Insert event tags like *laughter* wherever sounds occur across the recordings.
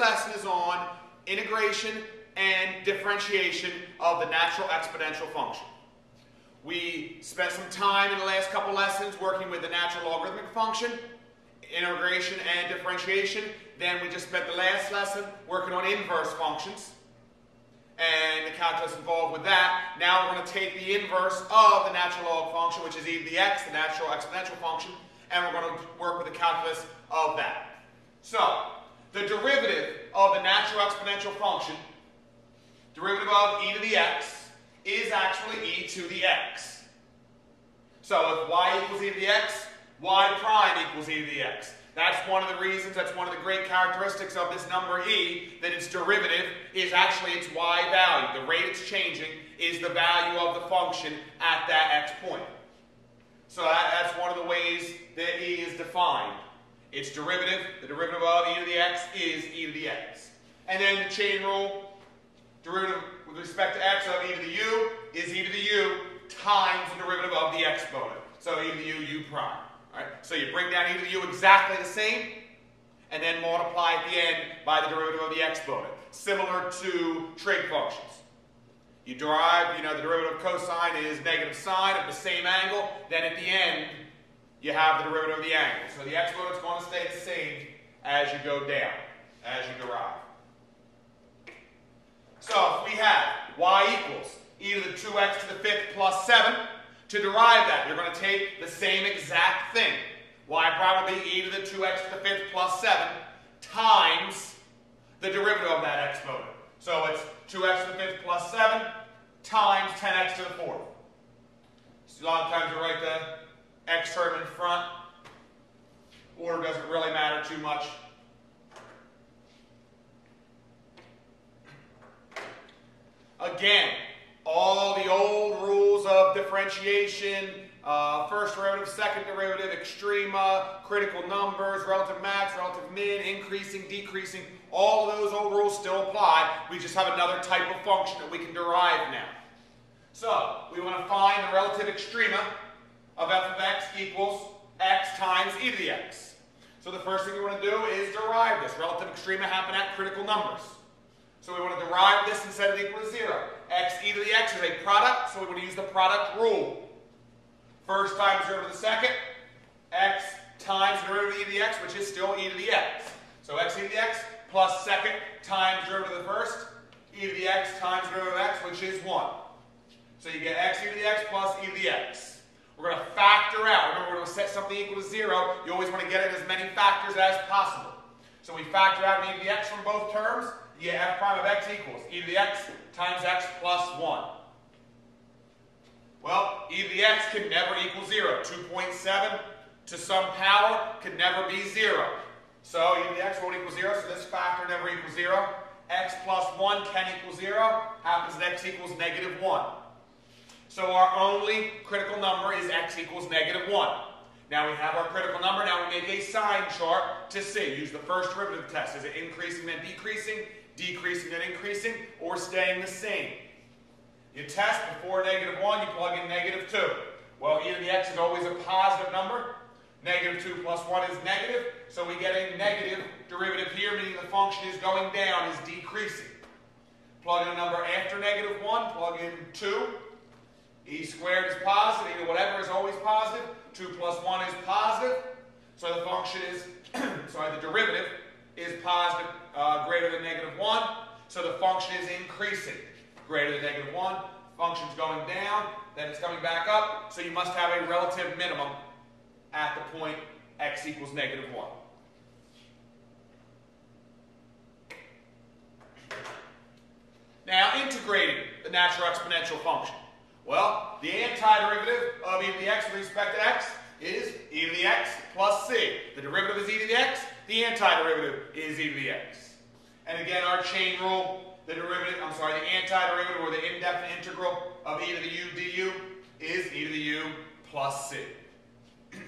lesson is on integration and differentiation of the natural exponential function. We spent some time in the last couple lessons working with the natural logarithmic function, integration and differentiation. Then we just spent the last lesson working on inverse functions and the calculus involved with that. Now we're going to take the inverse of the natural log function, which is e to the x, the natural exponential function, and we're going to work with the calculus of that. So, the derivative of the natural exponential function, derivative of e to the x, is actually e to the x. So if y equals e to the x, y prime equals e to the x. That's one of the reasons, that's one of the great characteristics of this number e, that its derivative is actually its y value. The rate it's changing is the value of the function at that x point. So that, that's one of the ways that e is defined. Its derivative, the derivative of e to the x, is e to the x. And then the chain rule, derivative with respect to x of e to the u is e to the u times the derivative of the exponent. So e to the u, u prime. All right? So you bring down e to the u exactly the same, and then multiply at the end by the derivative of the exponent, similar to trig functions. You derive, you know, the derivative of cosine is negative sine of the same angle, then at the end, you have the derivative of the angle. So the exponent is going to stay the same as you go down, as you derive. So if we have y equals e to the 2x to the fifth plus 7, to derive that, you're going to take the same exact thing. y prime be e to the 2x to the fifth plus 7 times the derivative of that exponent. So it's 2x to the fifth plus 7 times 10x to the fourth. So a lot of times you write the x term in front. Order doesn't really matter too much. Again, all the old rules of differentiation, uh, first derivative, second derivative, extrema, critical numbers, relative max, relative min, increasing, decreasing, all of those old rules still apply. We just have another type of function that we can derive now. So, we want to find the relative extrema of f of x equals x times e to the x. So the first thing we want to do is derive this. Relative extrema happen at critical numbers. So we want to derive this and set it equal to 0. x e to the x is a product, so we want to use the product rule. First times derivative of the second, x times derivative of e to the x, which is still e to the x. So x e to the x plus second times derivative of the first, e to the x times derivative of x, which is 1. So you get x e to the x plus e to the x. We're going to factor out. Remember, we're going to set something equal to 0. You always want to get it as many factors as possible. So we factor out e to the x from both terms. You get f prime of x equals e to the x times x plus 1. Well, e to the x can never equal 0. 2.7 to some power can never be 0. So e to the x won't equal 0, so this factor never equals 0. x plus 1 can equal 0. Happens that x equals negative 1. So our only critical number is x equals negative 1. Now we have our critical number. Now we make a sign chart to see. Use the first derivative test. Is it increasing then decreasing, decreasing then increasing, or staying the same? You test before negative 1, you plug in negative 2. Well, e to the x is always a positive number. Negative 2 plus 1 is negative, so we get a negative derivative here, meaning the function is going down, is decreasing. Plug in a number after negative 1, plug in 2. E squared is positive, either whatever is always positive. 2 plus 1 is positive. So the function is, *clears throat* sorry, the derivative is positive, uh, greater than negative 1. So the function is increasing, greater than negative 1. Function's going down, then it's coming back up. So you must have a relative minimum at the point x equals negative 1. Now, integrating the natural exponential function. Well, the antiderivative of e to the x with respect to x is e to the x plus c. The derivative is e to the x. The antiderivative is e to the x. And again, our chain rule, the derivative, I'm sorry, the antiderivative or the indefinite integral of e to the u du is e to the u plus c. *clears throat*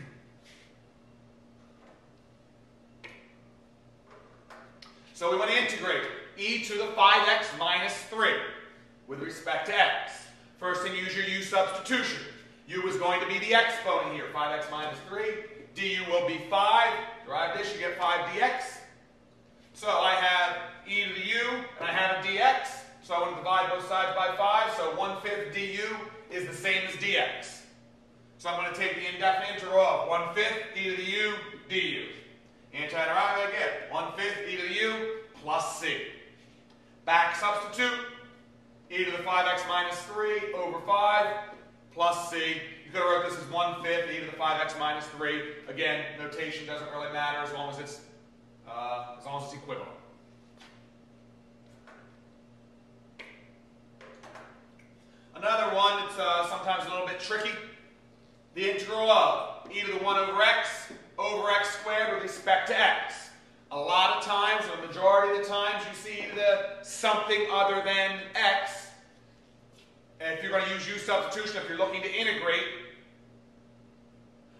so we want to integrate e to the 5x minus 3 with respect to x. First thing, use your u substitution. u is going to be the exponent here, 5x minus 3. du will be 5. Derive this, you get 5 dx. So I have e to the u, and I have a dx. So I want to divide both sides by 5. So 1 fifth du is the same as dx. So I'm going to take the indefinite integral of 1 fifth e to the u du. Anti-derivative I get 1 fifth e to the u plus c. Back substitute, e to the 5x minus 3 over 5 plus c. You could have wrote this as 1 fifth e to the 5x minus 3. Again, notation doesn't really matter as long as it's, uh, as long as it's equivalent. Another one that's uh, sometimes a little bit tricky. The integral of e to the 1 over x over x squared with respect to x. A lot of times, or the majority of the times, you see the something other than x. And if you're going to use u substitution, if you're looking to integrate,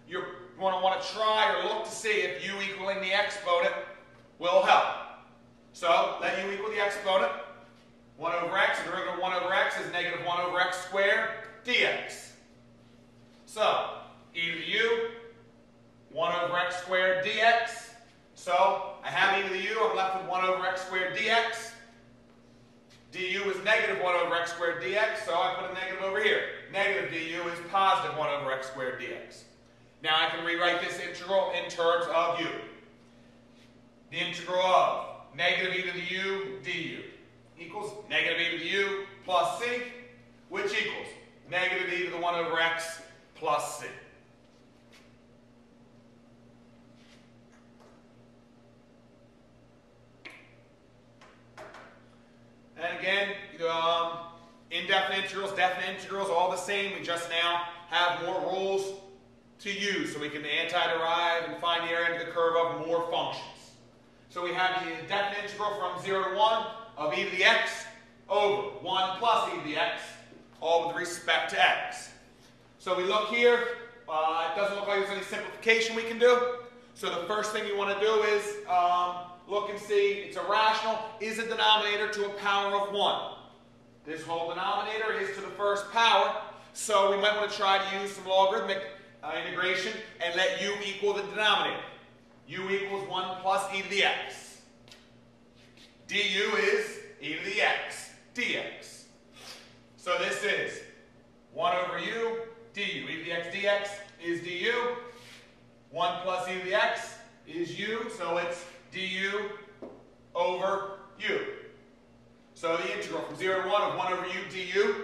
you're going to want to try or look to see if u equaling the exponent will help. So, let u equal the exponent. 1 over x, and the derivative of 1 over x is negative 1 over x squared dx. So, e to the u, 1 over x squared dx. So, I have e to the u, I'm left with 1 over x squared dx. du is negative 1 over x squared dx, so I put a negative over here. Is positive 1 over x squared dx. Now I can rewrite this integral in terms of u. The integral of negative e to the u du equals negative e to the u plus c, which equals negative e to the 1 over x plus c. And again, um, indefinite integrals, definite integrals, all the same. We just now have more rules to use so we can anti-derive and find the area under the curve of more functions. So we have the definite integral from 0 to 1 of e to the x over 1 plus e to the x, all with respect to x. So we look here. Uh, it doesn't look like there's any simplification we can do. So the first thing you want to do is um, look and see, it's a rational, is a denominator to a power of 1. This whole denominator is to the first power, so we might want to try to use some logarithmic uh, integration and let u equal the denominator. u equals 1 plus e to the x. du is e to the x, dx. So this is 1 over u du. e to the x dx is du. 1 plus e to the x is u, so it's du over u. So the integral from 0 to 1 of 1 over u du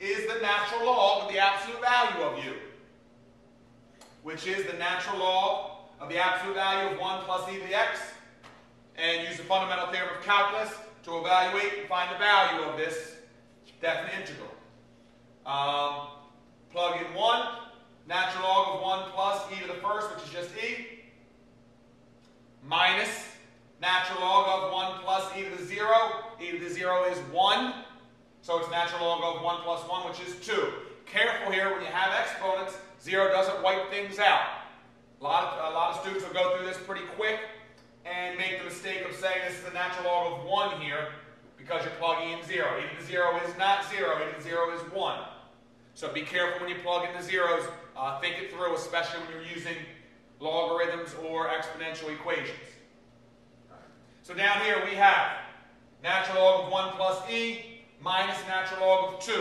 is the natural log of the absolute value of u, which is the natural log of the absolute value of 1 plus e to the x, and use the fundamental theorem of calculus to evaluate and find the value of this definite integral. Um, plug in 1, natural log of 1 plus e to the first, which is just e, minus natural log of 1 plus e to the 0. e to the 0 is 1, so it's natural log of 1 plus 1, which is 2. Careful here, when you have exponents, 0 doesn't wipe things out. A lot, of, a lot of students will go through this pretty quick and make the mistake of saying this is the natural log of 1 here because you're plugging in 0. e to the 0 is not 0, e to the 0 is 1. So be careful when you plug in the zeros. Uh, think it through, especially when you're using logarithms or exponential equations. So down here we have natural log of 1 plus e minus natural log of 2.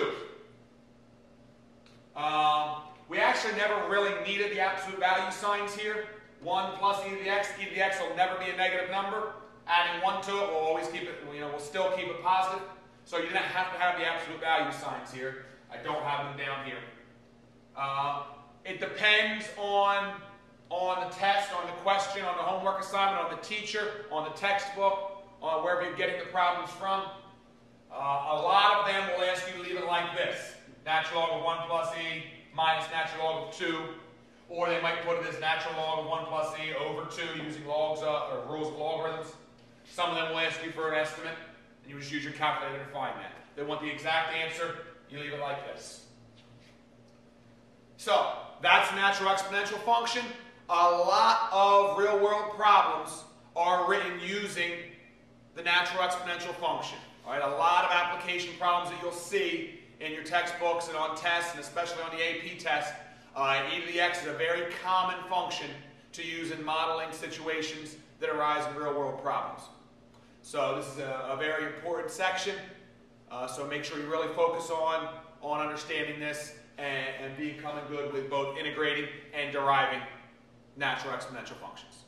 Um, we actually never really needed the absolute value signs here. 1 plus e to the x, e to the x will never be a negative number. Adding 1 to it will always keep it, you know, we'll still keep it positive. So you didn't have to have the absolute value signs here. I don't have them down here. Uh, it depends on, on the test, on the question, on the homework assignment, on the teacher, on the textbook, on wherever you're getting the problems from. Uh, a lot of them will ask you to leave it like this. Natural log of 1 plus e minus natural log of 2. Or they might put it as natural log of 1 plus e over 2 using logs uh, or rules of logarithms. Some of them will ask you for an estimate, and you just use your calculator to find that. They want the exact answer, you leave it like this. So, that's a natural exponential function. A lot of real-world problems are written using the natural exponential function. All right, a lot of application problems that you'll see in your textbooks and on tests, and especially on the AP test. Uh, e to the x is a very common function to use in modeling situations that arise in real-world problems. So this is a, a very important section. Uh, so make sure you really focus on, on understanding this and, and becoming good with both integrating and deriving natural exponential functions.